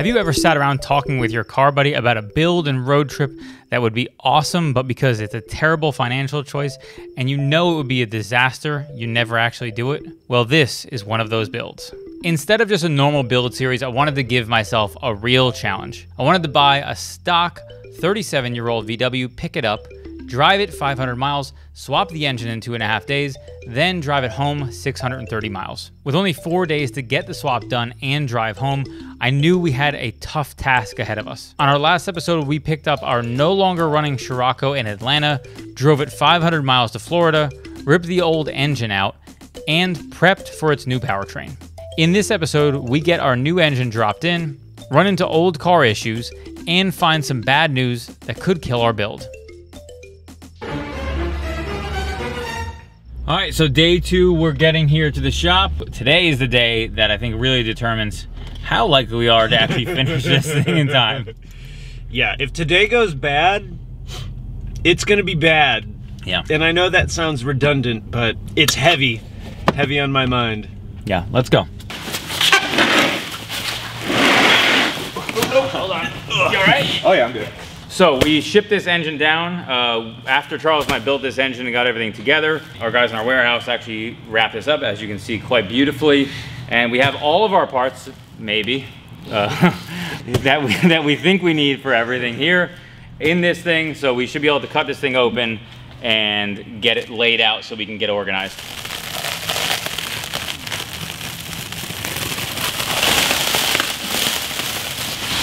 Have you ever sat around talking with your car buddy about a build and road trip that would be awesome, but because it's a terrible financial choice and you know it would be a disaster, you never actually do it? Well, this is one of those builds. Instead of just a normal build series, I wanted to give myself a real challenge. I wanted to buy a stock 37 year old VW, pick it up, drive it 500 miles, swap the engine in two and a half days, then drive it home 630 miles. With only four days to get the swap done and drive home, I knew we had a tough task ahead of us. On our last episode, we picked up our no longer running Scirocco in Atlanta, drove it 500 miles to Florida, ripped the old engine out, and prepped for its new powertrain. In this episode, we get our new engine dropped in, run into old car issues, and find some bad news that could kill our build. All right, so day two, we're getting here to the shop. Today is the day that I think really determines how likely we are to actually finish this thing in time. Yeah, if today goes bad, it's gonna be bad. Yeah. And I know that sounds redundant, but it's heavy, heavy on my mind. Yeah, let's go. Oh, hold on. You all right? Oh yeah, I'm good. So we shipped this engine down. Uh, after Charles and I built this engine and got everything together, our guys in our warehouse actually wrapped this up, as you can see, quite beautifully. And we have all of our parts, maybe, uh, that, we, that we think we need for everything here in this thing. So we should be able to cut this thing open and get it laid out so we can get organized.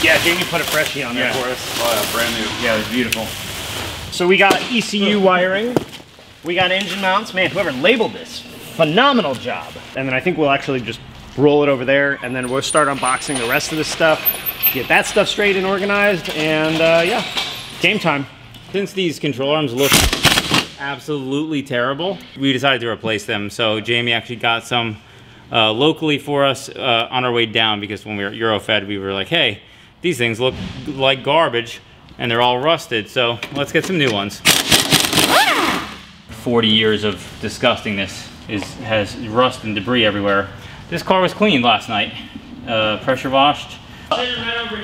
Yeah, Jamie put a freshie on there for us. Oh yeah, brand new. Yeah, it was beautiful. So we got ECU wiring, we got engine mounts. Man, whoever labeled this, phenomenal job. And then I think we'll actually just roll it over there, and then we'll start unboxing the rest of this stuff, get that stuff straight and organized, and uh, yeah, game time. Since these control arms look absolutely terrible, we decided to replace them. So Jamie actually got some uh, locally for us uh, on our way down because when we were at Eurofed, we were like, hey, these things look like garbage and they're all rusted. So let's get some new ones. 40 years of disgustingness is has rust and debris everywhere. This car was cleaned last night, uh, pressure washed.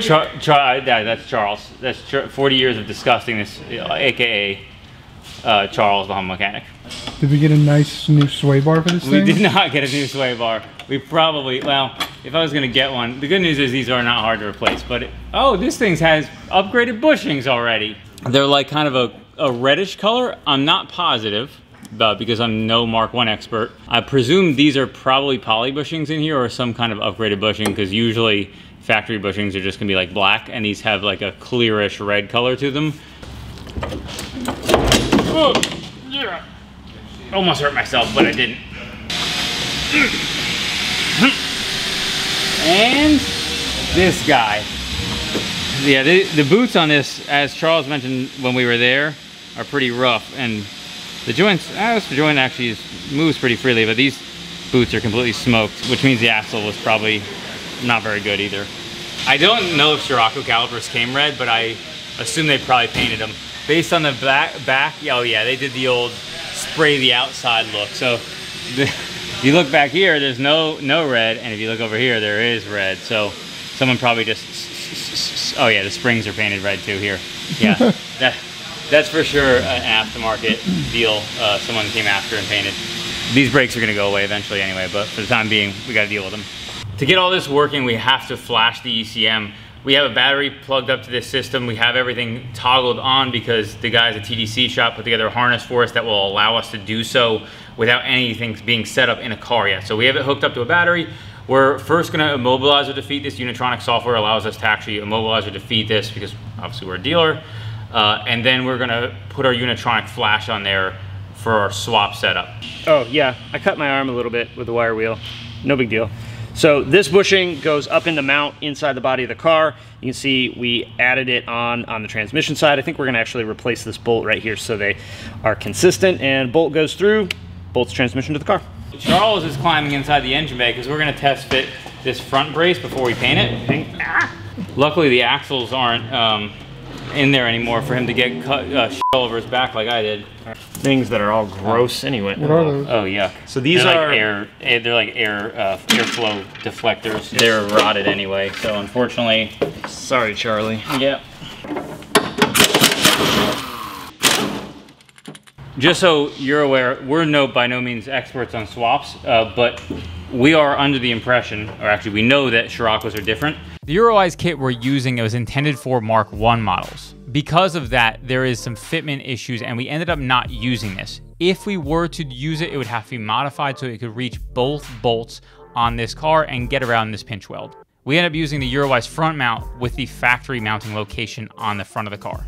Char- Char- yeah, that's Charles. That's Char- 40 years of disgustingness, uh, aka uh, Charles, the Humble Mechanic. Did we get a nice new sway bar for this We thing? We did not get a new sway bar. We probably, well, if I was gonna get one, the good news is these are not hard to replace, but, it, oh, this thing has upgraded bushings already. They're like kind of a, a reddish color. I'm not positive, but because I'm no Mark 1 expert. I presume these are probably poly bushings in here or some kind of upgraded bushing because usually factory bushings are just gonna be like black and these have like a clearish red color to them. Oh, yeah. Almost hurt myself, but I didn't. And this guy. Yeah, the, the boots on this, as Charles mentioned when we were there, are pretty rough. And the joints, uh, this joint actually is, moves pretty freely, but these boots are completely smoked, which means the axle was probably not very good either. I don't know if Scirocco calipers came red, but I assume they probably painted them. Based on the back, back oh yeah, they did the old spray the outside look. So the, if you look back here, there's no no red, and if you look over here, there is red. So someone probably just, oh yeah, the springs are painted red too here. Yeah, that that's for sure an aftermarket deal. Uh, someone came after and painted. These brakes are gonna go away eventually anyway, but for the time being, we gotta deal with them. To get all this working, we have to flash the ECM. We have a battery plugged up to this system. We have everything toggled on because the guys at TDC shop put together a harness for us that will allow us to do so without anything being set up in a car yet. So we have it hooked up to a battery. We're first gonna immobilize or defeat this. Unitronic software allows us to actually immobilize or defeat this because obviously we're a dealer. Uh, and then we're gonna put our Unitronic flash on there for our swap setup. Oh yeah, I cut my arm a little bit with the wire wheel. No big deal. So this bushing goes up in the mount inside the body of the car. You can see we added it on on the transmission side. I think we're gonna actually replace this bolt right here so they are consistent and bolt goes through, bolts transmission to the car. Charles is climbing inside the engine bay because we're gonna test fit this front brace before we paint it. Luckily the axles aren't um, in there anymore for him to get cut uh, all over his back like I did. Things that are all gross anyway. What are those? Oh yeah. So these they're are- like air. eh, They're like air uh, airflow deflectors. They're rotted anyway, so unfortunately, Sorry, Charlie. yeah. Just so you're aware, we're no by no means experts on swaps, uh, but we are under the impression, or actually we know that Scirocco's are different. The Eurowise kit we're using it was intended for Mark 1 models. Because of that, there is some fitment issues and we ended up not using this. If we were to use it, it would have to be modified so it could reach both bolts on this car and get around this pinch weld. We ended up using the Eurowise front mount with the factory mounting location on the front of the car.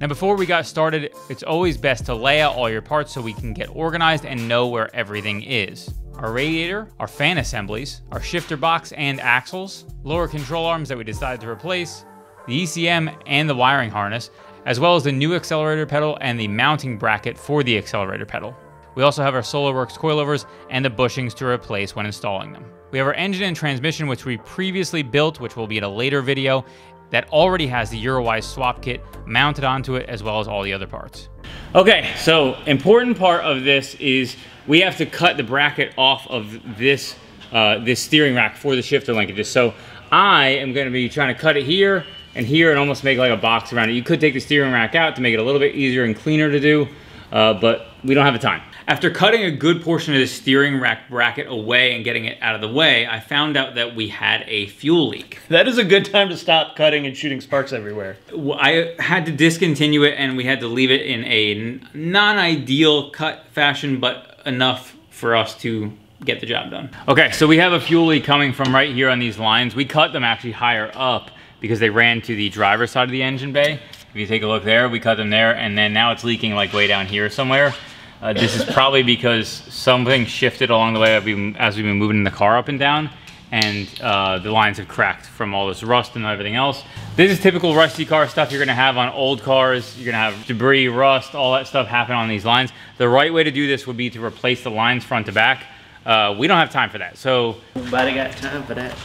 Now, before we got started, it's always best to lay out all your parts so we can get organized and know where everything is. Our radiator, our fan assemblies, our shifter box and axles, lower control arms that we decided to replace, the ECM and the wiring harness, as well as the new accelerator pedal and the mounting bracket for the accelerator pedal. We also have our Solo Werks coilovers and the bushings to replace when installing them. We have our engine and transmission, which we previously built, which will be in a later video, that already has the Eurowise swap kit mounted onto it, as well as all the other parts. Okay, so important part of this is we have to cut the bracket off of this uh, this steering rack for the shifter linkages. So I am going to be trying to cut it here and here and almost make like a box around it. You could take the steering rack out to make it a little bit easier and cleaner to do, uh, but we don't have the time. After cutting a good portion of the steering rack bracket away and getting it out of the way, I found out that we had a fuel leak. That is a good time to stop cutting and shooting sparks everywhere. I had to discontinue it and we had to leave it in a non-ideal cut fashion, but enough for us to get the job done. Okay, so we have a fuel leak coming from right here on these lines. We cut them actually higher up because they ran to the driver's side of the engine bay. If you take a look there, we cut them there and then now it's leaking like way down here somewhere. Uh, this is probably because something shifted along the way as we've as we've been moving the car up and down and uh, the lines have cracked from all this rust and everything else. This is typical rusty car stuff you're gonna have on old cars. You're gonna have debris, rust, all that stuff happen on these lines. The right way to do this would be to replace the lines front to back. Uh, we don't have time for that. So, Nobody got time for that.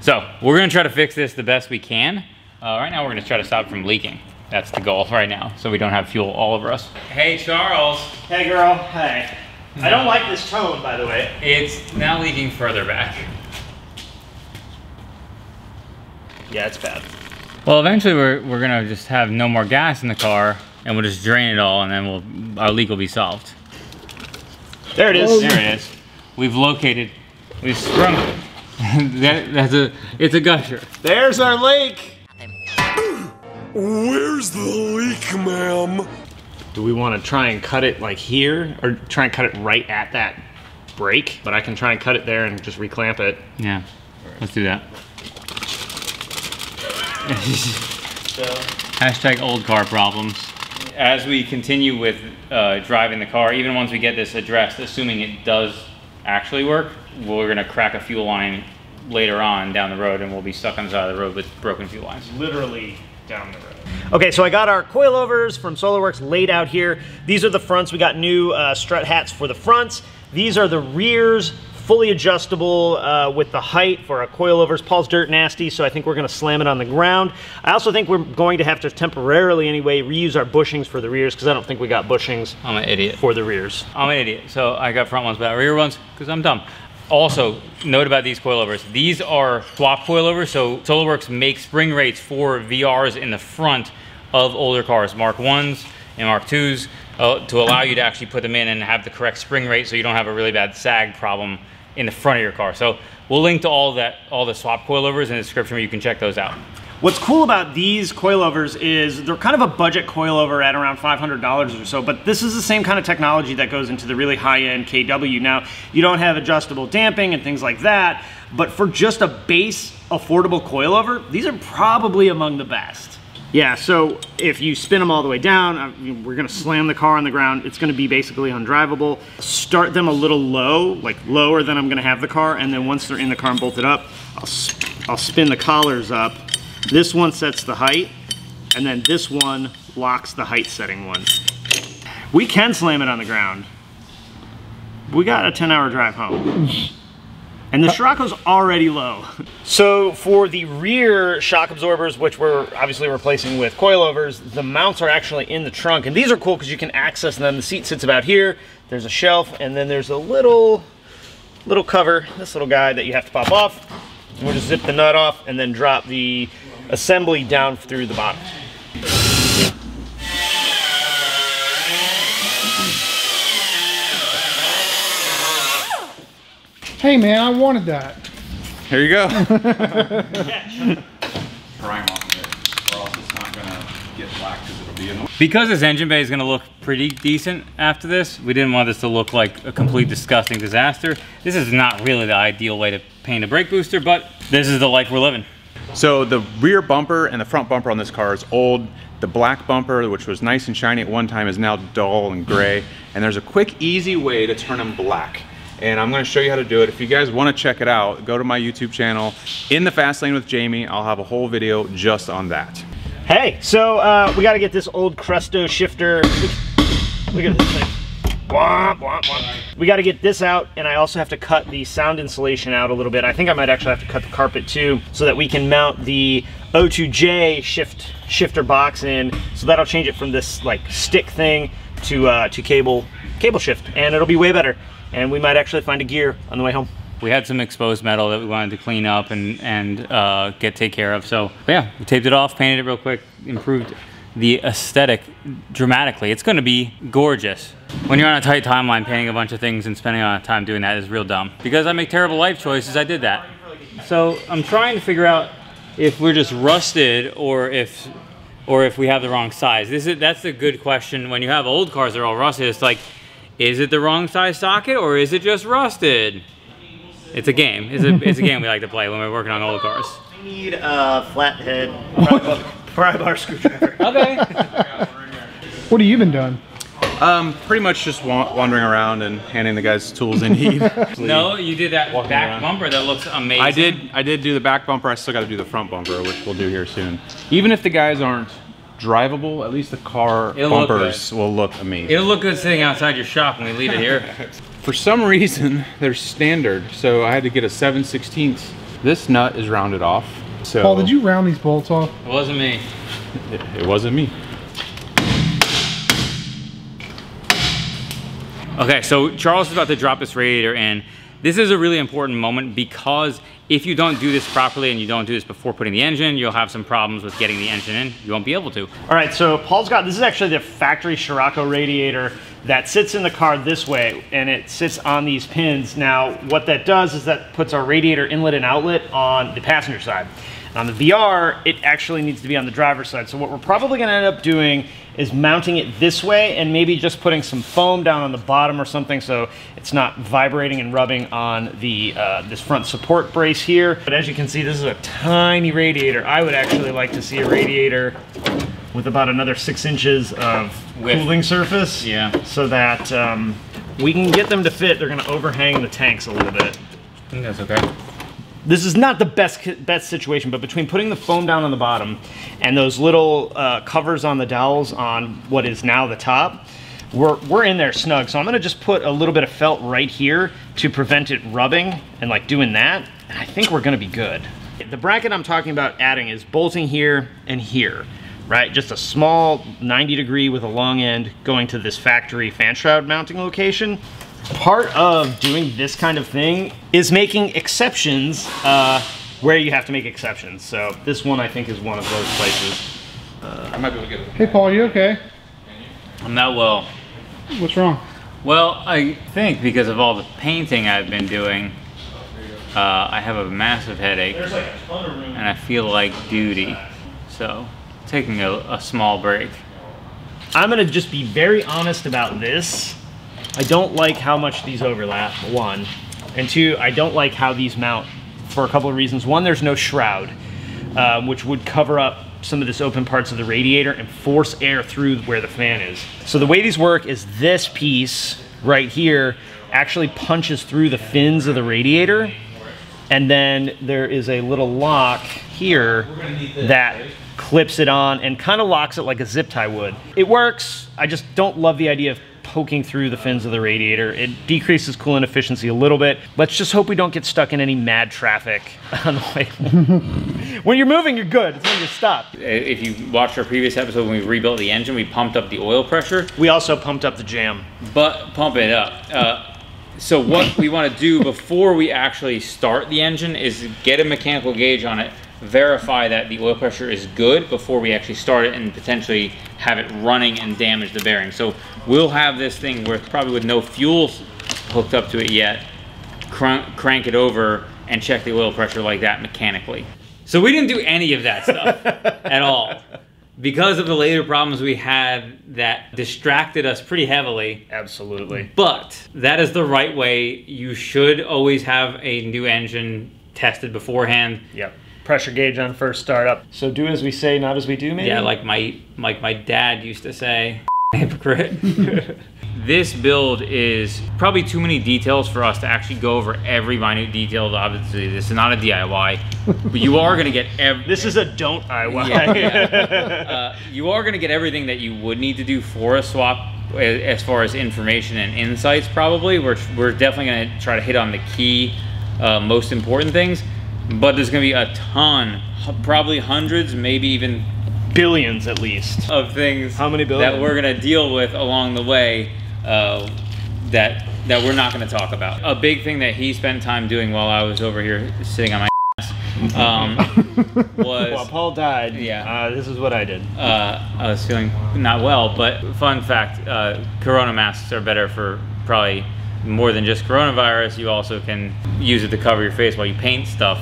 So we're gonna try to fix this the best we can. Uh, right now we're gonna try to stop it from leaking. That's the goal right now, so we don't have fuel all over us. Hey Charles, Hey girl, hey. I don't like this tone, by the way. it's now leaking further back. Yeah, it's bad. Well, eventually we're, we're gonna just have no more gas in the car and we'll just drain it all and then we'll, our leak will be solved. There it is. Oh, There it is. We've located, we've sprung it. that, that's a, it's a gusher. There's our lake. Where's the leak, ma'am? Do we want to try and cut it like here, or try and cut it right at that break? But I can try and cut it there and just reclamp it. Yeah, let's do that. Hashtag old car problems. As we continue with uh, driving the car, even once we get this addressed, assuming it does actually work, we're gonna crack a fuel line later on down the road and we'll be stuck on the side of the road with broken fuel lines. Literally down the road. Okay, so I got our coilovers from Solo Werks laid out here. These are the fronts. We got new uh, strut hats for the fronts. These are the rears, fully adjustable uh, with the height for our coilovers. Paul's dirt nasty, so I think we're gonna slam it on the ground. I also think we're going to have to temporarily anyway reuse our bushings for the rears because I don't think we got bushings I'm an idiot. for the rears. I'm an idiot. So I got front ones, but rear ones because I'm dumb. Also, note about these coilovers. These are swap coilovers, so Solo Werks makes spring rates for VRs in the front of older cars, Mark 1s and Mark 2s, uh, to allow you to actually put them in and have the correct spring rate so you don't have a really bad sag problem in the front of your car. So we'll link to all that, all the swap coilovers in the description where you can check those out. What's cool about these coilovers is they're kind of a budget coilover at around $500 or so, but this is the same kind of technology that goes into the really high-end KW. Now, you don't have adjustable damping and things like that, but for just a base affordable coilover, these are probably among the best. Yeah, so if you spin them all the way down, uh, mean, we're gonna slam the car on the ground. It's gonna be basically undrivable. Start them a little low, like lower than I'm gonna have the car, and then once they're in the car and bolted up, I'll, I'll spin the collars up. This one sets the height, and then this one locks the height setting one. We can slam it on the ground. We got a 10 hour drive home. And the uh, Scirocco's already low. So for the rear shock absorbers, which we're obviously replacing with coilovers, the mounts are actually in the trunk. And these are cool because you can access them. The seat sits about here. There's a shelf and then there's a little, little cover, this little guy that you have to pop off. We'll just zip the nut off and then drop the assembly down through the bottom. Hey man, I wanted that. Here you go. prime on it, or else it's not gonna get black because it'll be in the Because this engine bay is gonna look pretty decent after this, we didn't want this to look like a complete disgusting disaster. This is not really the ideal way to paint a brake booster, but this is the life we're living. So the rear bumper and the front bumper on this car is old. The black bumper, which was nice and shiny at one time, is now dull and gray. And there's a quick, easy way to turn them black. And I'm gonna show you how to do it. If you guys wanna check it out, go to my YouTube channel, In the Fast Lane with Jamie. I'll have a whole video just on that. Hey, so uh, we got to get this old Cresto shifter. Look at this thing. Womp, womp, womp. We got to get this out, and I also have to cut the sound insulation out a little bit. I think I might actually have to cut the carpet too, so that we can mount the 02J shift shifter box in. So that'll change it from this like stick thing to uh, to cable cable shift, and it'll be way better. And we might actually find a gear on the way home. We had some exposed metal that we wanted to clean up and, and uh, get take care of. So yeah, we taped it off, painted it real quick, improved the aesthetic dramatically. It's gonna be gorgeous. When you're on a tight timeline, painting a bunch of things and spending a lot of time doing that is real dumb. Because I make terrible life choices, I did that. So I'm trying to figure out if we're just rusted or if or if we have the wrong size. This is that's a good question. When you have old cars that are all rusted, it's like, is it the wrong size socket or is it just rusted? It's a game. It's a, it's a game we like to play when we're working on old cars. I need a flathead pry bar screwdriver. Okay. What have you been doing? Um, pretty much just wa wandering around and handing the guys tools they need. no, you did that Walking back around. bumper that looks amazing. I did. I did do the back bumper. I still got to do the front bumper, which we'll do here soon. Even if the guys aren't drivable, at least the car It'll look bumpers will look amazing. It'll look good sitting outside your shop when we leave it here. For some reason, they're standard, so I had to get a 7 16 This nut is rounded off. So Paul, did you round these bolts off? It wasn't me. It, it wasn't me. Okay, so Charles is about to drop this radiator in. This is a really important moment because if you don't do this properly and you don't do this before putting the engine, you'll have some problems with getting the engine in. You won't be able to. All right, so Paul's got, this is actually the factory Scirocco radiator that sits in the car this way and it sits on these pins. Now, what that does is that puts our radiator inlet and outlet on the passenger side. And on the VR, it actually needs to be on the driver's side. So what we're probably gonna end up doing is mounting it this way and maybe just putting some foam down on the bottom or something so it's not vibrating and rubbing on the uh, this front support brace here. But as you can see, this is a tiny radiator. I would actually like to see a radiator with about another six inches of cooling surface. Yeah. So that um, we can get them to fit. They're gonna overhang the tanks a little bit. I think that's okay. This is not the best best situation, but between putting the foam down on the bottom and those little uh, covers on the dowels on what is now the top, we're, we're in there snug. So I'm gonna just put a little bit of felt right here to prevent it rubbing and like doing that. And I think we're gonna be good. The bracket I'm talking about adding is bolting here and here, right? Just a small 90 degree with a long end going to this factory fan shroud mounting location part of doing this kind of thing is making exceptions uh, where you have to make exceptions. So this one I think is one of those places. I might be able to get it. Hey Paul, you okay? I'm not well. What's wrong? Well, I think because of all the painting I've been doing, uh, I have a massive headache There's like a ton of room. and I feel like duty. So, taking a, a small break. I'm gonna just be very honest about this. I don't like how much these overlap, one. And two, I don't like how these mount for a couple of reasons. One, there's no shroud, um, which would cover up some of this open parts of the radiator and force air through where the fan is. So the way these work is this piece right here actually punches through the fins of the radiator and then there is a little lock here that clips it on and kind of locks it like a zip tie would. It works. I just don't love the idea of poking through the fins of the radiator. It decreases coolant efficiency a little bit. Let's just hope we don't get stuck in any mad traffic on the way. when you're moving, you're good. It's when you stop. If you watched our previous episode when we rebuilt the engine, we pumped up the oil pressure, We also pumped up the jam. but pump it up. Uh, so what we want to do before we actually start the engine is get a mechanical gauge on it, verify that the oil pressure is good before we actually start it and potentially have it running and damage the bearing. So we'll have this thing with probably with no fuel hooked up to it yet, crank, crank it over and check the oil pressure like that mechanically. So we didn't do any of that stuff at all. Because of the later problems we had that distracted us pretty heavily, Absolutely. but that is the right way. You should always have a new engine tested beforehand. Yep. Pressure gauge on first startup. So do as we say, not as we do, maybe? Yeah, like my like my dad used to say, hypocrite. this build is probably too many details for us to actually go over every minute detail. Obviously, this is not a DIY, but you are going to get every. This is a don't why. Yeah, yeah. Uh, you are going to get everything that you would need to do for a swap as far as information and insights probably we're, we're definitely going to try to hit on the key uh, most important things but there's going to be a ton probably hundreds maybe even Billions at least. of things How many that we're going to deal with along the way uh, that that we're not going to talk about a big thing that he spent time doing while i was over here sitting on my ass um, was While Paul died, Yeah. uh, this is what I did. uh, I was feeling not well, but fun fact, uh, Corona masks are better for probably more than just coronavirus. You also can use it to cover your face while you paint stuff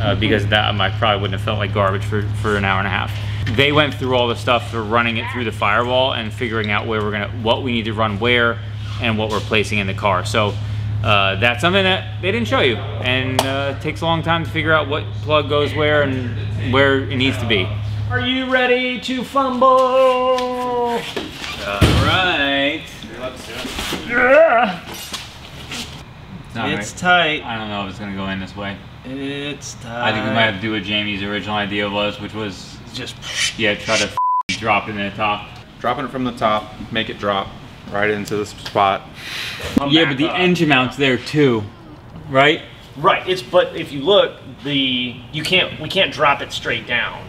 uh, because that I probably wouldn't have felt like garbage for, for an hour and a half. They went through all the stuff for running it through the firewall and figuring out where we're gonna, what we need to run where and what we're placing in the car. So uh, that's something that they didn't show you and uh, it takes a long time to figure out what plug goes where and where it needs to be. Are you ready to fumble? All right. Yeah. It's tight. I don't know if it's gonna go in this way. It's tight. I think we might have to do what Jamie's original idea was, which was just yeah, try to drop it in the top. Dropping it from the top, make it drop right into the spot. come Yeah, but the up. engine mount's there too, right? Right. It's but if you look, the you can't we can't drop it straight down.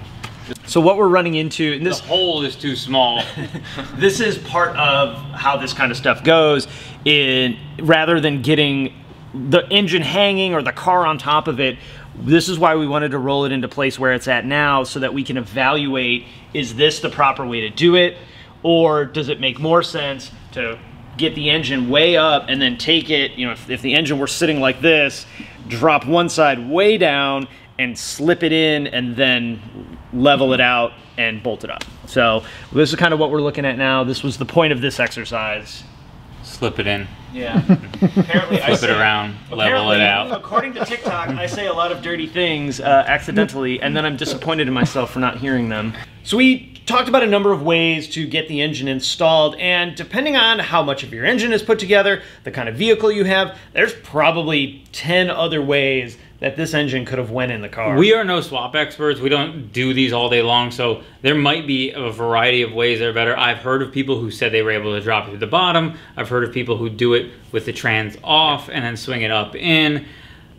So what we're running into, and this The hole is too small. this is part of how this kind of stuff goes. In rather than getting the engine hanging or the car on top of it, this is why we wanted to roll it into place where it's at now, so that we can evaluate: is this the proper way to do it, or does it make more sense to get the engine way up and then take it? You know, if, if the engine were sitting like this, drop one side way down and slip it in, and then level it out and bolt it up. So this is kind of what we're looking at now. This was the point of this exercise. Slip it in, Yeah. apparently, I flip say, it around, level it out. According to TikTok, I say a lot of dirty things uh, accidentally, and then I'm disappointed in myself for not hearing them. So we talked about a number of ways to get the engine installed, and depending on how much of your engine is put together, the kind of vehicle you have, there's probably 10 other ways that this engine could have went in the car. We are no swap experts. We don't do these all day long, so there might be a variety of ways that are better. I've heard of people who said they were able to drop it to the bottom. I've heard of people who do it with the trans off and then swing it up in.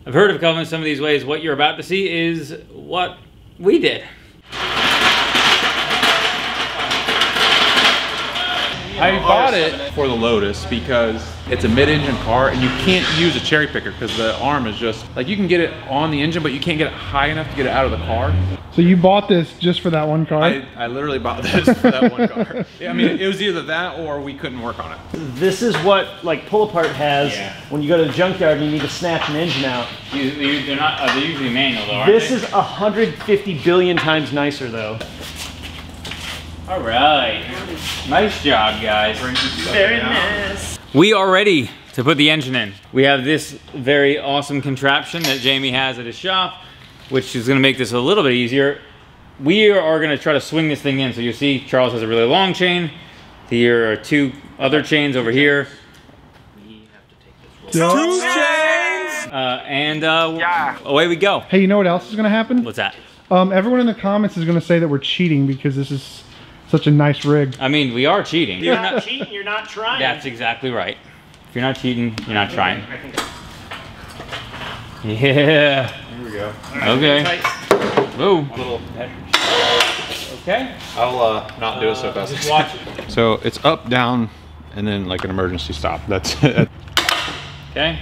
I've heard of coming some of these ways. What you're about to see is what we did. I bought it for the Lotus because it's a mid-engine car and you can't use a cherry picker because the arm is just like you can get it on the engine but you can't get it high enough to get it out of the car. So you bought this just for that one car? I, I literally bought this for that one car. Yeah, I mean it was either that or we couldn't work on it. this is what like pull apart has Yeah. when you go to the junkyard and you need to snatch an engine out. You- you- They're not. Uh, they're usually manual though, aren't This they? is 150 billion times nicer though. All right. Nice job, guys. Very nice. We are ready to put the engine in. We have this very awesome contraption that Jamie has at his shop, which is gonna make this a little bit easier. We are gonna try to swing this thing in. So you see Charles has a really long chain. Here are two other chains over here. Two Uh, and uh, away we go. Hey, you know what else is going to happen? What's that? Um, everyone in the comments is going to say that we're cheating because this is Such a nice rig. I mean, we are cheating. You're not cheating. You're not trying. That's exactly right. If you're not cheating, you're not trying. Yeah. Here we go. Okay. Whoa. Little. Okay. I'll uh, not do it so fast. Just watch it. So it's up, down, and then like an emergency stop. That's it. Okay.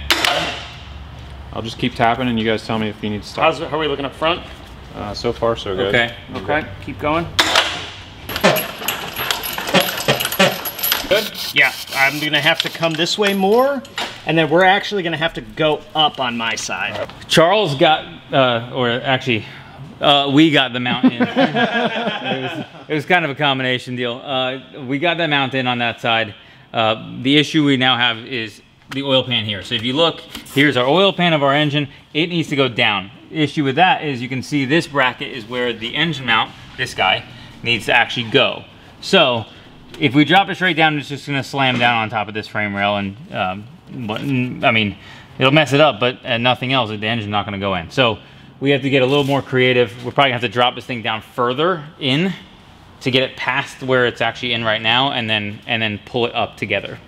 I'll just keep tapping, and you guys tell me if you need to stop. How's how are we looking up front? Uh, so far, so good. Okay. Okay, keep going. Good. Yeah, I'm gonna have to come this way more, and then we're actually gonna have to go up on my side. Charles got, uh, or actually, uh, we got the mount in. it, was, it was kind of a combination deal. Uh, we got that mount in on that side. Uh, the issue we now have is the oil pan here. So if you look, here's our oil pan of our engine. It needs to go down. The issue with that is you can see this bracket is where the engine mount, this guy, needs to actually go. So if we drop it straight down, it's just gonna slam down on top of this frame rail and, um, but, I mean, it'll mess it up, but uh, nothing else, the engine's not gonna go in. So we have to get a little more creative. We're probably gonna have to drop this thing down further in to get it past where it's actually in right now and then, and then pull it up together.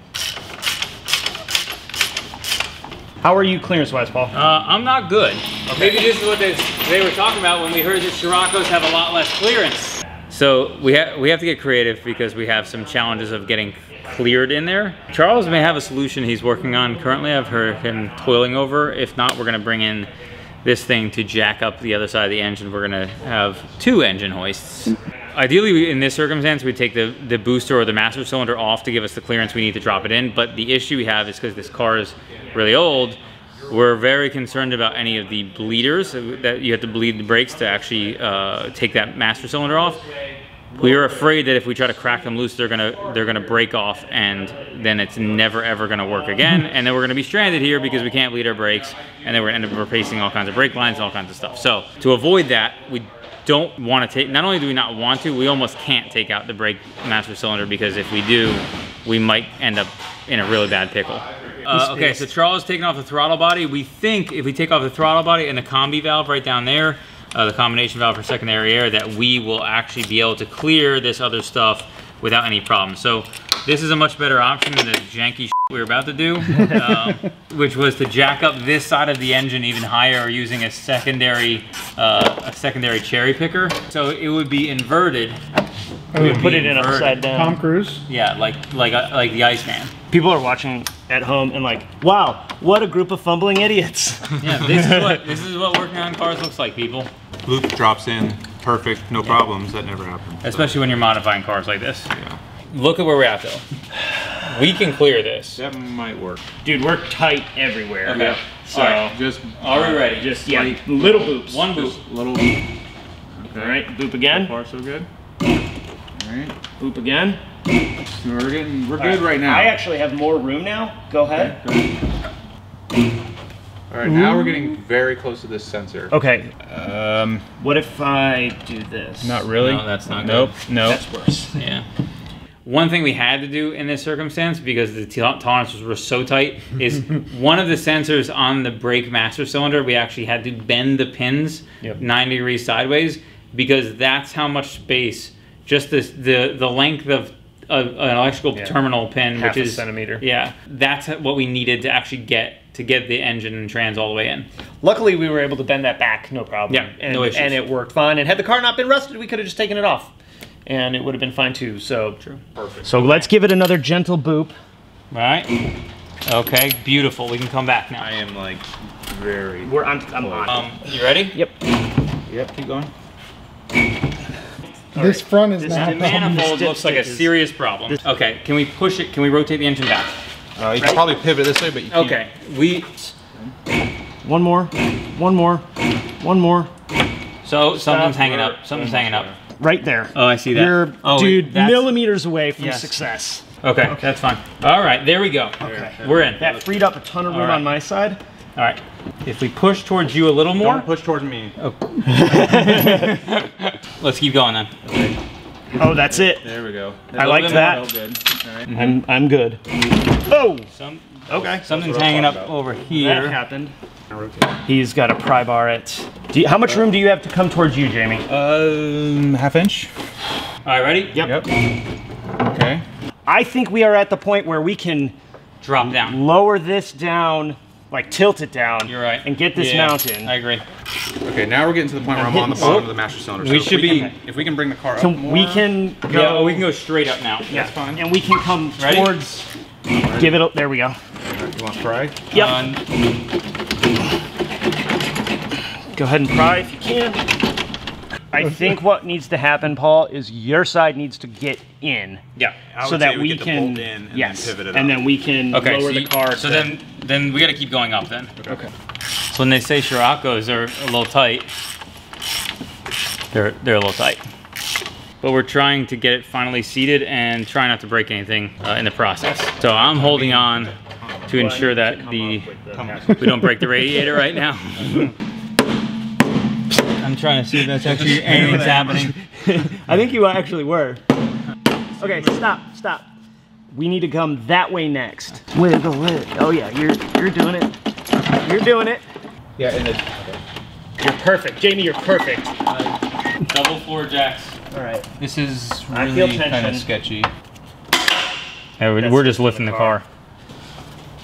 How are you clearance wise, Paul? Uh, I'm not good. Maybe this is what they, they were talking about when we heard that Scirocco's have a lot less clearance. So we, ha we have to get creative because we have some challenges of getting cleared in there. Charles may have a solution he's working on currently. I've heard him toiling over. If not, we're gonna bring in this thing to jack up the other side of the engine. We're gonna have two engine hoists. Ideally, in this circumstance, we take the, the booster or the master cylinder off to give us the clearance we need to drop it in. But the issue we have is because this car is really old, we're very concerned about any of the bleeders that you have to bleed the brakes to actually uh, take that master cylinder off. We are afraid that if we try to crack them loose, they're gonna they're gonna break off, and then it's never ever gonna work again. And then we're gonna be stranded here because we can't bleed our brakes, and then we're gonna end up replacing all kinds of brake lines and all kinds of stuff. So to avoid that, we don't want to take. Not only do we not want to, we almost can't take out the brake master cylinder because if we do, we might end up in a really bad pickle. Uh, okay, so Charles is taking off the throttle body. We think if we take off the throttle body and the combi valve right down there, uh, the combination valve for secondary air, that we will actually be able to clear this other stuff without any problem. So this is a much better option than the janky shit we were about to do, um, which was to jack up this side of the engine even higher using a secondary uh, a secondary cherry picker. So it would be inverted. Oh, would Put it in inverted. upside down. Tom Cruise. Yeah, like like uh, like the Iceman. People are watching at home and like, wow, what a group of fumbling idiots. Yeah, this is what this is what working on cars looks like, people. Loop drops in, perfect, no problems. That never happens. Especially when you're modifying cars like this. Yeah. Look at where we're at though. We can clear this. That might work. Dude, we're tight everywhere. Okay. So, All right. Just Are we ready? just, yeah, little boops. one boot. little. All right, boop again, Far so good. All right, boop again. so we're getting we're All good right now. I actually have more room now. Go ahead. All right, now we're getting very close to this sensor. Okay, Um, what if I do this? not really. No, that's not Nope. Nope. That's worse. Yeah. One thing we had to do in this circumstance because the tolerances were so tight is one of the sensors on the brake master cylinder we actually had to bend the pins Yep. 90 degrees sideways because that's how much space just this, the the length of a, an electrical Yeah. terminal pin Half which a is centimeter. yeah that's what we needed to actually get to get the engine and trans all the way in Luckily, we were able to bend that back, no problem. Yeah, and, no issues. and it worked fine. And had the car not been rusted, we could have just taken it off, and it would have been fine too. So True. Perfect. So let's give it another gentle boop. all right okay beautiful we can come back now I am like very. We're I'm, I'm on. um you ready yep. Yep. Keep going. This front is This now. The manifold looks like a serious problem. Okay, can we push it? Can we rotate the engine back? Uh, you can probably pivot this way, but you can't. Okay, we. One more. One more. One more. So something's hanging up. Something's hanging up. Right there. Oh, I see that. You're, oh, dude, wait, millimeters away from Yes. success. Okay, that's fine. All right, there we go. Okay. We're in. That freed up a ton of room All right. on my side. All right. If we push towards you a little more, Don't push towards me. let's keep going then. Oh, that's it. There we go. I liked that. Oh, good. All right. I'm I'm good. Oh, Some okay. something's hanging up talking about. over That here. happened. He's got a pry bar at. Do you, how much room do you have to come towards you, Jamie? Um, half inch. All right, ready? Yep. Yep. Okay. I think we are at the point where we can Drop down. lower this down, like tilt it down. You're right. And get this Yeah, mountain. I agree. Okay, now we're getting to the point where I'm on the bottom of the master cylinder. We if should we be- can- if we can bring the car up So more. we can go. Yeah, we can go straight up now. yeah, that's fine. And we can come Ready? towards. Give it. A, there we go. You want to try? Yep. One, Go ahead and pry if you can. I think what needs to happen, Paul, is your side needs to get in. yeah. I so would that say we, get the can bolt in and yes, then pivot it and up. then we can Okay. lower so the you- car. So to- then, then we got to keep going up then. okay. So when they say Scirocco's are a little tight, they're they're a little tight. But we're trying to get it finally seated and try not to break anything uh, in the process. So I'm holding on to ensure that the we don't break the radiator right now. I'm trying to see if that's actually anything's happening. I think you actually were. Okay, stop, stop. We need to come that way next. With Wiggle it. Oh yeah, you're you're doing it. You're doing it. Yeah, and the, You're perfect, Jamie. You're perfect. Double floor jacks. All right. This is really kind of sketchy. Yeah, we're, we're just lifting lifting the the car.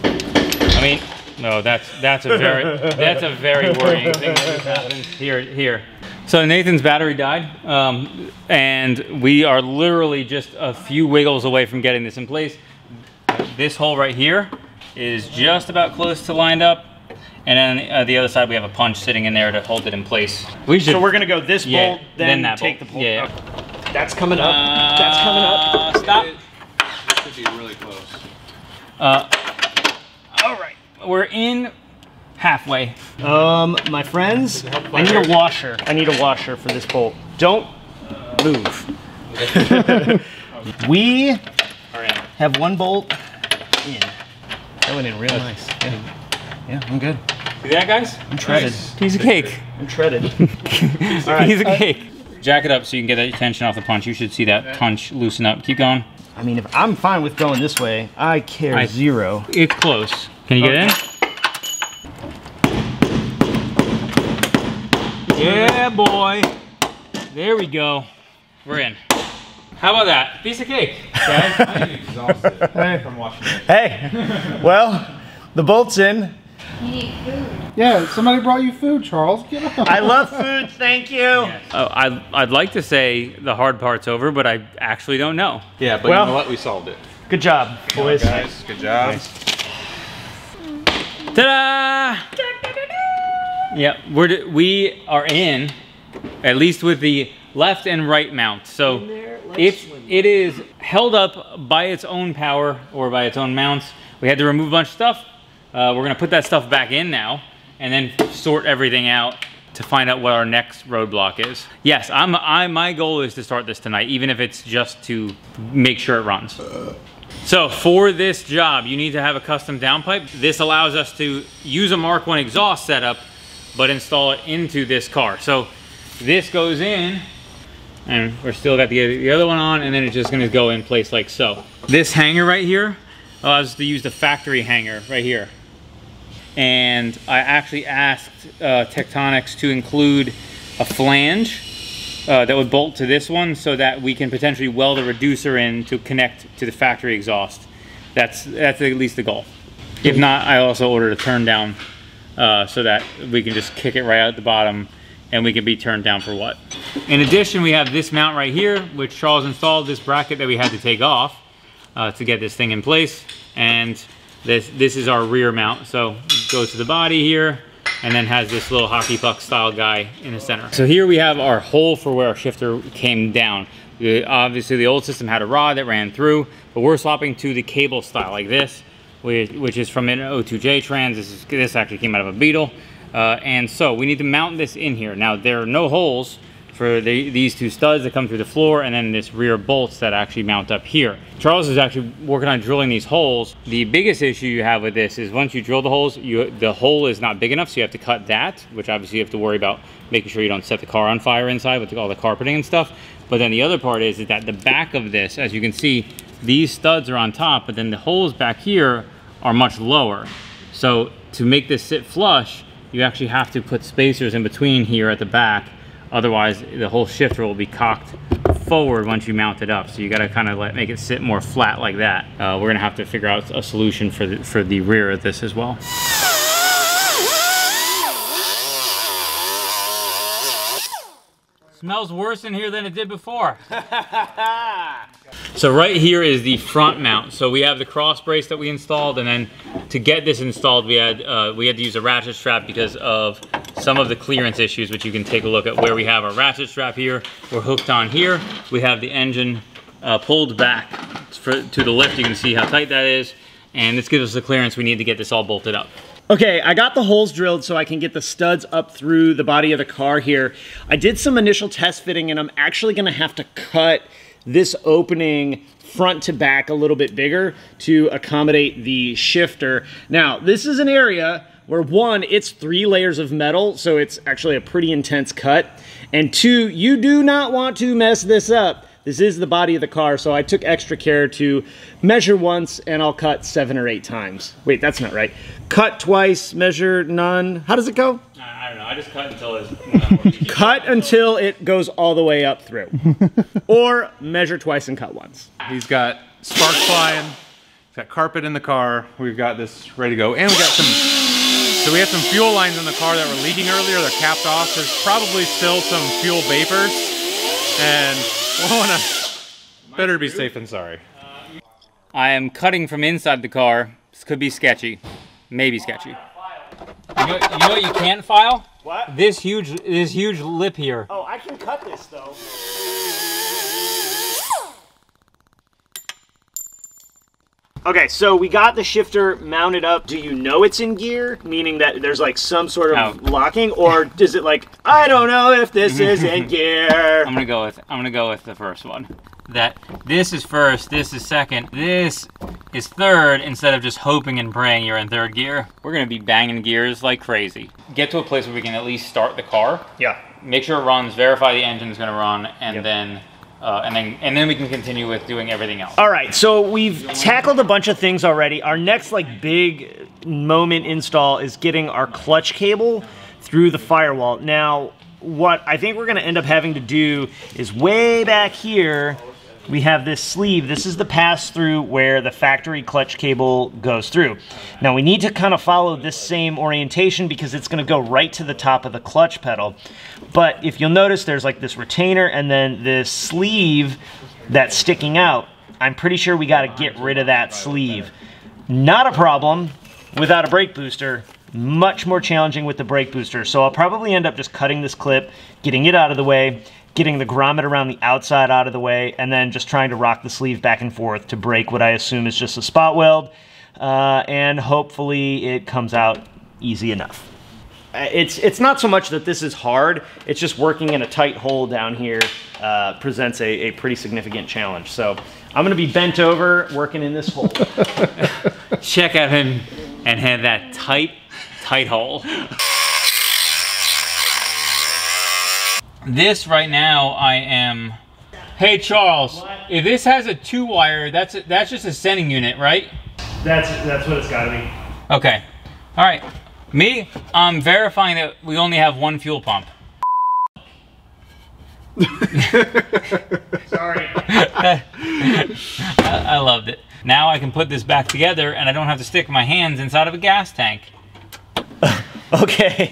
I mean, no, that's that's a very that's a very worrying thing that just happened here here. So Nathan's battery died, um, and we are literally just a few wiggles away from getting this in place. This hole right here is just about close to lined up, and then uh, the other side we have a punch sitting in there to hold it in place. We should. So we're gonna go this yeah, bolt, then, that take bolt. the bolt. Yeah. Okay. That's coming up. That's coming up. Uh, Stop. this should be really close. Uh, all right, we're in halfway. Um, my friends, I need a washer. I need a washer for this bolt. Don't move. we have one bolt in. That went in real nice. Yeah, yeah I'm good. See that, guys? I'm shredded. Piece of cake. I'm shredded. Piece of cake. Jack it up so you can get that tension off the punch. You should see that punch loosen up. Keep going. I mean, if I'm fine with going this way, I care I- zero. It's close. Can you get in? Yeah, boy. There we go. We're in. How about that? Piece of cake. guys. I'm exhausted from watching this. Hey, well, the bolt's in. You need food. Yeah, somebody brought you food, Charles. Get up. I love food. Thank you. Oh, I'd, I'd like to say the hard part's over, but I actually don't know. Yeah, but Well- you know what? We solved it. Good job, boys. Guys, good job. Ta-da! Yeah, we're we are in, at least with the left and right mount. So if it is held up by its own power or by its own mounts, we had to remove a bunch of stuff. Uh, we're gonna put that stuff back in now and then sort everything out to find out what our next roadblock is. Yes, I'm, I, my goal is to start this tonight, even if it's just to make sure it runs. So for this job, you need to have a custom downpipe. This allows us to use a Mark 1 exhaust setup, but install it into this car. So this goes in, and we're still got the, the other one on, and then it's just gonna go in place like so. This hanger right here allows us to use the factory hanger right here. And I actually asked uh, Techtonics to include a flange uh, that would bolt to this one so that we can potentially weld a reducer in to connect to the factory exhaust. That's, that's at least the goal. If not, I also ordered a turn down uh, so that we can just kick it right out the bottom and we can be turned down for what. In addition, we have this mount right here, which Charles installed this bracket that we had to take off uh, to get this thing in place. And this, this is our rear mount. So it goes to the body here and then has this little hockey puck style guy in the center. So here we have our hole for where our shifter came down. Obviously the old system had a rod that ran through, but we're swapping to the cable style like this, which, which is from an 02J trans. This, is, this actually came out of a Beetle. Uh, and so we need to mount this in here. Now there are no holes for the, these two studs that come through the floor and then this rear bolts that actually mount up here. Charles is actually working on drilling these holes. The biggest issue you have with this is once you drill the holes, you, the hole is not big enough, so you have to cut that, which obviously you have to worry about making sure you don't set the car on fire inside with all the carpeting and stuff. But then the other part is, is that the back of this, as you can see, these studs are on top, but then the holes back here are much lower. So to make this sit flush, you actually have to put spacers in between here at the back. Otherwise, the whole shifter will be cocked forward once you mount it up. So you gotta kind of like make it sit more flat like that. Uh, we're gonna have to figure out a solution for the, for the rear of this as well. Smells worse in here than it did before. so right here is the front mount. So we have the cross brace that we installed, and then to get this installed, we had uh, we had to use a ratchet strap because of some of the clearance issues, which you can take a look at where we have our ratchet strap here. We're hooked on here. We have the engine uh, pulled back for, to the lift. You can see how tight that is, and this gives us the clearance we need to get this all bolted up. Okay, I got the holes drilled so I can get the studs up through the body of the car here. I did some initial test fitting and I'm actually gonna have to cut this opening front to back a little bit bigger to accommodate the shifter. Now, this is an area where one, it's three layers of metal, so it's actually a pretty intense cut. And two, you do not want to mess this up. This is the body of the car, so I took extra care to measure once and I'll cut seven or eight times. Wait, that's not right. Cut twice, measure none. How does it go? I don't know. I just cut until it's. Cut until it goes all the way up through. or measure twice and cut once. He's got sparks flying. He's got carpet in the car. We've got this ready to go. And we got some, so we had some fuel lines in the car that were leaking earlier. They're capped off. There's probably still some fuel vapors. And we wanna, better be safe than sorry. I am cutting from inside the car. This could be sketchy. Maybe sketchy. You know, you know what you can't file? What? This huge, this huge lip here. Oh, I can cut this though. Okay, so we got the shifter mounted up. Do you know it's in gear? Meaning that there's like some sort of No. locking, or is it like I don't know if this is in gear? I'm gonna go with, I'm gonna go with the first one. That this is first, this is second, this is third, instead of just hoping and praying you're in third gear. We're gonna be banging gears like crazy. Get to a place where we can at least start the car, Yeah. make sure it runs, verify the engine's gonna run, and Yep. then, uh, and then, and then we can continue with doing everything else. All right, so we've tackled a bunch of things already. Our next like big moment install is getting our clutch cable through the firewall. Now, what I think we're going to end up having to do is way back here we have this sleeve. This is the pass through where the factory clutch cable goes through. Now we need to kind of follow this same orientation because it's going to go right to the top of the clutch pedal. But if you'll notice there's like this retainer and then this sleeve that's sticking out. I'm pretty sure we got to get rid of that sleeve. Not a problem without a brake booster. Much more challenging with the brake booster. So I'll probably end up just cutting this clip, getting it out of the way, getting the grommet around the outside out of the way, and then just trying to rock the sleeve back and forth to break what I assume is just a spot weld. Uh, and hopefully it comes out easy enough. Uh, It's it's not so much that this is hard. It's just working in a tight hole down here uh, presents a, a pretty significant challenge. So I'm gonna be bent over working in this hole. Check out him and have that tight, tight hole. This right now, I am. Hey Charles, if this has a two wire, that's a, that's just a sending unit, right? that's that's what it's got to be. Okay. All right. Me, I'm verifying that we only have one fuel pump. Sorry. I, I loved it. Now I can put this back together and I don't have to stick my hands inside of a gas tank. Okay.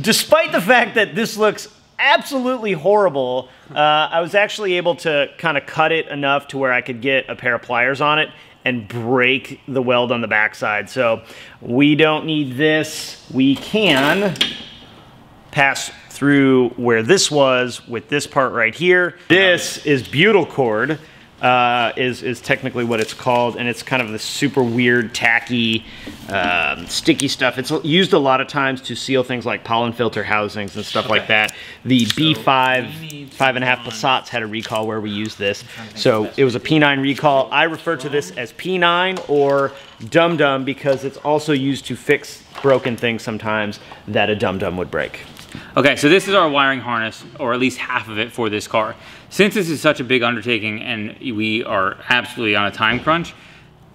Despite the fact that this looks absolutely horrible, uh, I was actually able to kind of cut it enough to where I could get a pair of pliers on it and break the weld on the backside. So we don't need this. We can pass through where this was with this part right here. This is butyl cord, uh, is, is technically what it's called, and it's kind of this super weird, tacky, um, sticky stuff. It's used a lot of times to seal things like pollen filter housings and stuff like that. The B5 five and a half Passats had a recall where we used this. So it was a P9 recall. I refer to this as P9 or Dum Dum because it's also used to fix broken things sometimes that a Dum Dum would break. Okay, so this is our wiring harness, or at least half of it for this car. Since this is such a big undertaking and we are absolutely on a time crunch,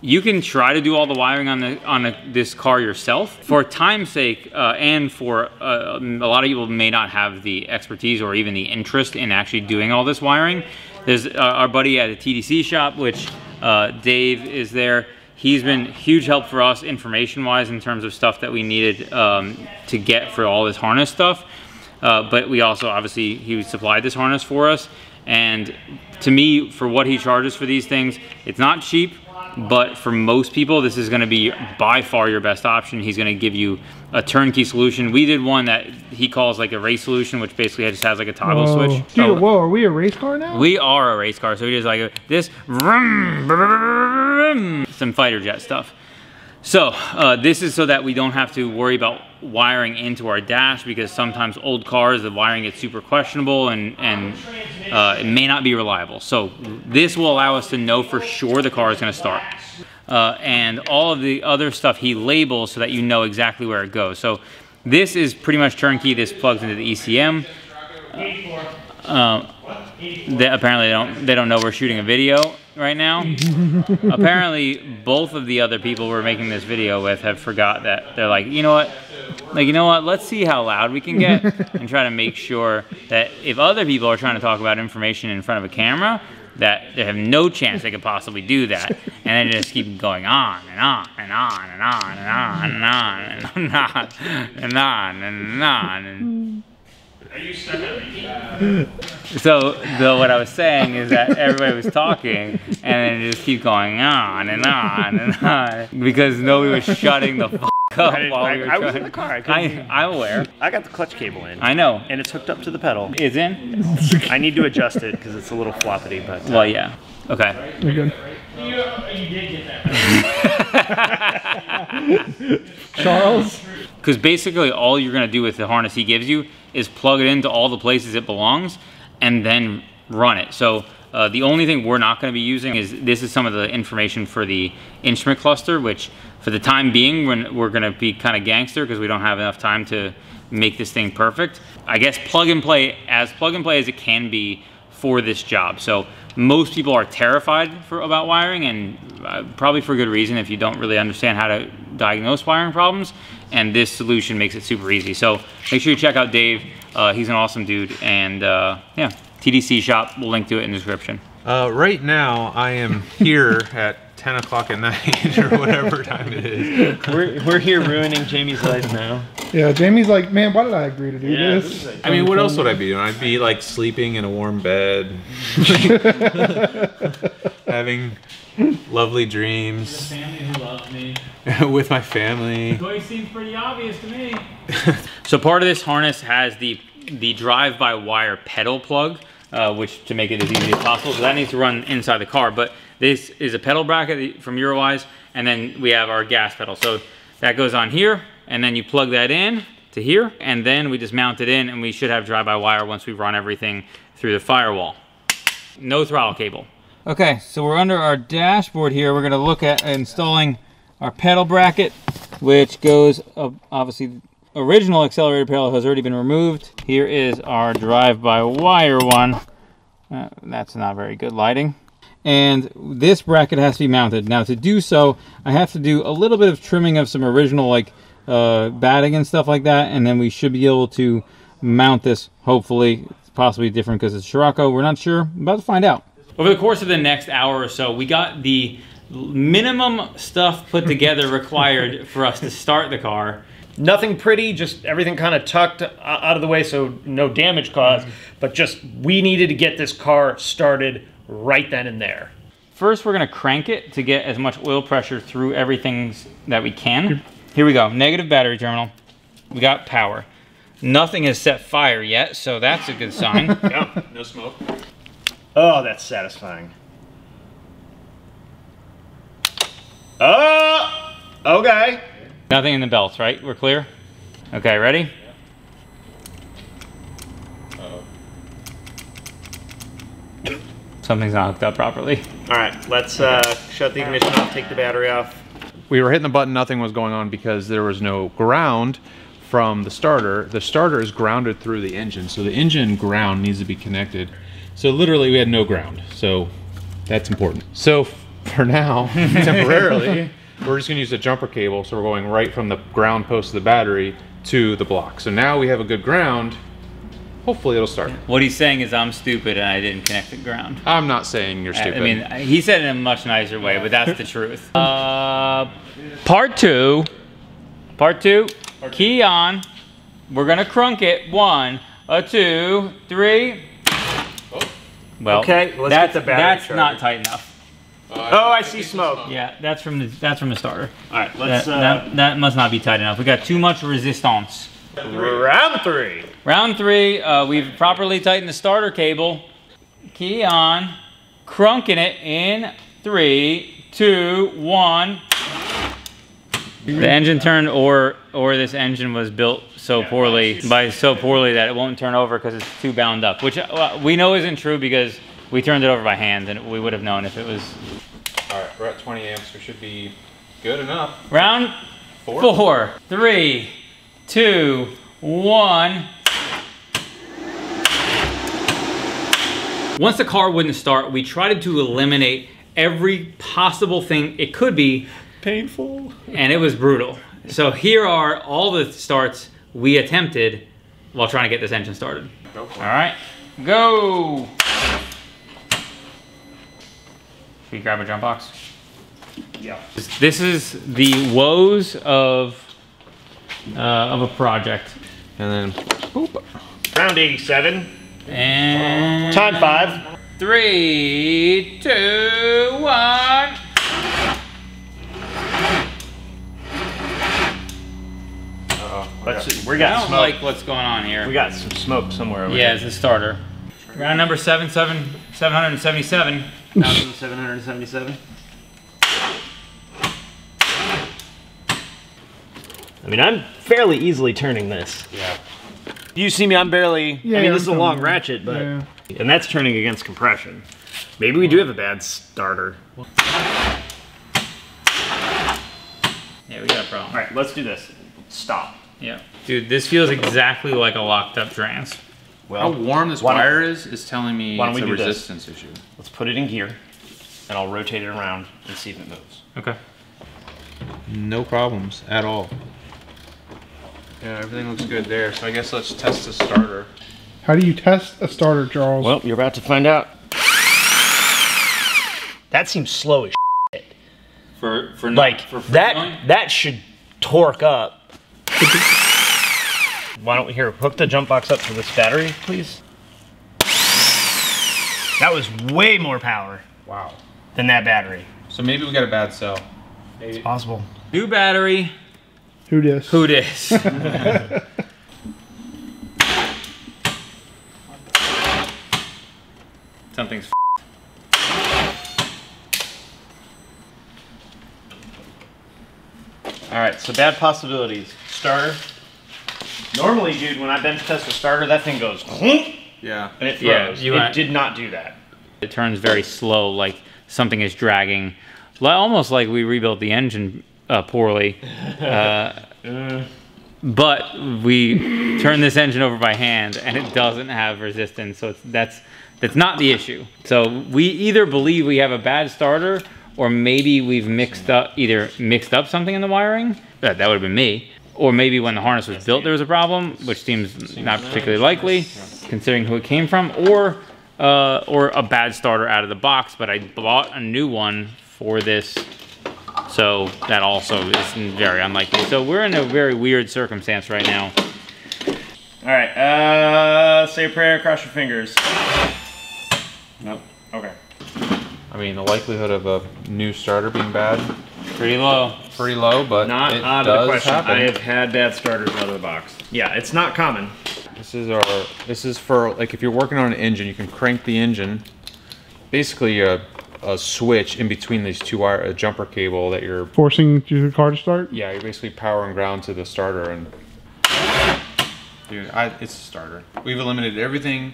you can try to do all the wiring on the on a, this car yourself. For time's sake, uh, and for uh, a lot of people may not have the expertise or even the interest in actually doing all this wiring. There's uh, our buddy at a TDC shop, which uh, Dave is there. He's been huge help for us information-wise in terms of stuff that we needed um, to get for all this harness stuff. Uh, but we also obviously he supplied this harness for us. And to me, for what he charges for these things, it's not cheap but for most people this is going to be by far your best option he's going to give you a turnkey solution we did one that he calls like a race solution which basically just has like a toggle Whoa. switch Dude, So- whoa, are we a race car now? we are a race car so he does like this vroom, vroom, some fighter jet stuff so uh, this is so that we don't have to worry about wiring into our dash because sometimes old cars the wiring gets super questionable and and uh, it may not be reliable. So this will allow us to know for sure the car is going to start. Uh, and all of the other stuff he labels so that you know exactly where it goes. So this is pretty much turnkey. This plugs into the ECM. Uh, they, apparently they don't they don't know we're shooting a video right now. apparently both of the other people we're making this video with have forgot that they're like, you know what? Like, you know what? Let's see how loud we can get and try to make sure that if other people are trying to talk about information in front of a camera, that they have no chance they could possibly do that. And then just keep going on and on and on and on and on and on and on and on and on and on. And so the, what I was saying is that everybody was talking and then it just keep going on and on and on because nobody was shutting the fuck up I, while I, we were I was in the car. I I, am aware. I got the clutch cable in. I know. And it's hooked up to the pedal. It's in? I need to adjust it because it's a little floppity, but uh, Well, yeah. Okay. You're good. Charles? Because basically all you're going to do with the harness he gives you is plug it into all the places it belongs and then run it. So uh, the only thing we're not going to be using is this is some of the information for the instrument cluster, which for the time being we're, we're going to be kind of gangster because we don't have enough time to make this thing perfect. I guess plug and play, as plug and play as it can be for this job. So most people are terrified for, about wiring and uh, probably for good reason if you don't really understand how to diagnose wiring problems. And this solution makes it super easy. So make sure you check out Dave. Uh, he's an awesome dude. And uh, yeah, TDC shop, we'll link to it in the description. Uh, right now, I am here at 10 o'clock at night or whatever time it is. we're, we're here ruining Jamie's life now. Yeah, Jamie's like, man, why did I agree to do Yeah, this? this I mean, what else would I be doing? I'd be like sleeping in a warm bed, having lovely dreams with my family. Choice seems pretty obvious to me. so part of this harness has the the drive-by-wire pedal plug, uh, which to make it as easy as possible. So that needs to run inside the car. But this is a pedal bracket from Eurowise, and then we have our gas pedal. So that goes on here, and then you plug that in to here, and then we just mount it in, and we should have drive-by-wire once we run everything through the firewall. No throttle cable. Okay, so we're under our dashboard here. We're gonna look at installing our pedal bracket, which goes, obviously, the original accelerator pedal has already been removed. Here is our drive-by-wire one. Uh, that's not very good lighting. And this bracket has to be mounted. Now to do so, I have to do a little bit of trimming of some original like uh, batting and stuff like that, and then we should be able to mount this, hopefully. It's possibly different because it's Scirocco. We're not sure. about to find out. Over the course of the next hour or so, we got the minimum stuff put together required for us to start the car. Nothing pretty, just everything kind of tucked out of the way so no damage caused. But just we needed to get this car started right then and there. First, we're gonna crank it to get as much oil pressure through everything that we can. Here we go, negative battery terminal. We got power. Nothing has set fire yet, so that's a good sign. Yeah. No smoke. Oh, that's satisfying. Oh, okay. Nothing in the belts, right? We're clear? Okay, ready? Something's not hooked up properly. All right, let's uh, shut the ignition off, take the battery off. We were hitting the button, nothing was going on because there was no ground from the starter. The starter is grounded through the engine, so the engine ground needs to be connected. So literally we had no ground, so that's important. So for now, temporarily, we're just gonna use a jumper cable. So we're going right from the ground post of the battery to the block. So now we have a good ground. Hopefully it'll start. What he's saying is I'm stupid and I didn't connect the ground. I'm not saying you're stupid. I mean, he said it in a much nicer way, but that's the truth. Uh, part two. Part two. Key on. We're gonna crunk it. One, a two, three. Well, Okay, let's that's, get the battery That's charger. not tight enough. Oh, I see smoke. Yeah, that's from the that's from the starter. All right, let's uh, that, that must not be tight enough. We got too much resistance. Round three. Round three, uh, we've properly tightened the starter cable. Key on, crunking it in three, two, one. The engine turned, or or this engine was built so poorly by so poorly that it won't turn over because it's too bound up, which uh, we know isn't true because we turned it over by hand and we would have known if it was All right, we're at 20 amps. We should be good enough. round Four. four, three, two, one. Once the car wouldn't start, we tried to eliminate every possible thing it could be, Painful. and it was brutal. So here are all the starts we attempted while trying to get this engine started. Go for it. All right, go. Should we grab a jump box? Yeah. This is the woes of uh, of a project. And then, boop. Round 87. And... Time five. Three, two, one. Let's, okay. we got I don't smoke. like what's going on here. We got some smoke somewhere over yeah, here. it's a starter. Round number seven, seven, 777. 777. I mean, I'm fairly easily turning this. Yeah. You see me, I'm barely. Yeah, I mean, I'm this is a long coming. ratchet, but. Yeah. And that's turning against compression. Maybe we do have a bad starter. Yeah, we got a problem. All right, let's do this. Stop. Yeah. Dude, this feels exactly like a locked up trans. Well, How Well, warm this wire is is telling me why don't it's we a do this? resistance issue. let's put it in gear, and I'll rotate it around and see if it moves. Okay. No problems at all. Yeah, everything looks good there. So I guess let's test the starter. How do you test a starter, Charles? Well, you're about to find out. That seems slow as For for like for that. going? That should torque up. Why don't we here hook the jump box up to this battery, please? That was way more power Wow. than that battery. So maybe we got a bad cell. It's possible. New battery. Who dis? Who dis? Something's All right, so bad possibilities. Starter. Normally, dude, when I bench test a starter, that thing goes Yeah. and Yeah. it Yeah, throws. you it want- did not do that. it turns very slow, like something is dragging, almost like we rebuilt the engine uh, poorly. Uh, but we turn this engine over by hand, and it doesn't have resistance, so it's, that's that's not the issue. So we either believe we have a bad starter, or maybe we've mixed up either mixed up something in the wiring. That that would have been me. Or maybe when the harness was built, there was a problem, which seems not particularly likely, considering who it came from. Or uh, or a bad starter out of the box, but I bought a new one for this, so that also is very unlikely. So we're in a very weird circumstance right now. All right, uh, say a prayer, cross your fingers. Nope. Okay. I mean, the likelihood of a new starter being bad Pretty low. pretty low, but Not it out of the question. happen. I have had bad starters out of the box. Yeah, it's not common. This is our. This is for like if you're working on an engine, you can crank the engine. Basically, a, a switch in between these two wire, a jumper cable that you're. Forcing your car to start? Yeah, you're basically power and ground to the starter, and dude, I, it's the starter. We've eliminated everything.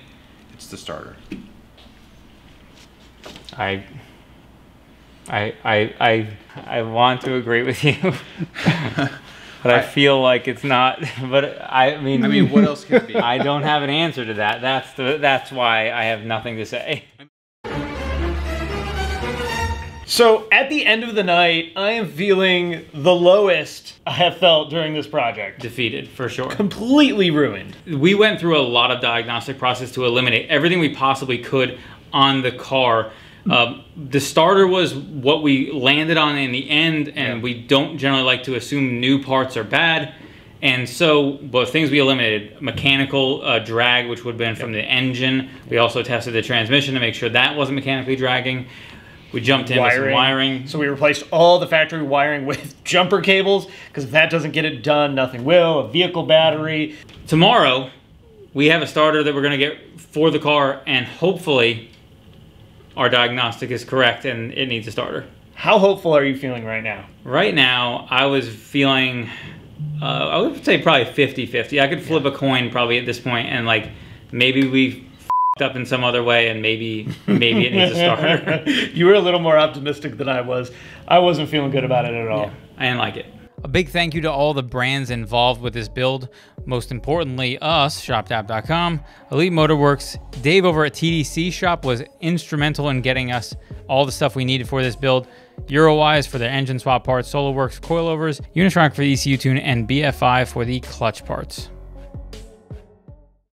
It's the starter. I, I, I, I, I want to agree with you, but I, I- feel like it's not. But I mean, I mean, what else could it be? I don't have an answer to that. That's the. That's why I have nothing to say. So at the end of the night, I am feeling the lowest I have felt during this project. Defeated, for sure. Completely ruined. we went through a lot of diagnostic process to eliminate everything we possibly could on the car. Um, the starter was what we landed on in the end, and we don't generally like to assume new parts are bad. And so, but things we eliminated mechanical uh, drag, which would have been from the engine. We also tested the transmission to make sure that wasn't mechanically dragging. We jumped in with some wiring. So we replaced all the factory wiring with jumper cables because if that doesn't get it done, nothing will. A vehicle battery. Tomorrow, we have a starter that we're going to get for the car, and hopefully, our diagnostic is correct and it needs a starter. How hopeful are you feeling right now? Right now, I was feeling, uh, I would say probably 50 50. I could flip a coin probably at this point, and like maybe we up in some other way, and maybe maybe it needs a starter. you were a little more optimistic than I was. I wasn't feeling good about it at all. I didn't like it. A big thank you to all the brands involved with this build. Most importantly, us, ShopDAP.com, Elite Motorworks, Dave over at TDC Shop was instrumental in getting us all the stuff we needed for this build. Eurowise for their engine swap parts, Solo Werks coilovers, Unitronic for the ECU tune, and BFI for the clutch parts.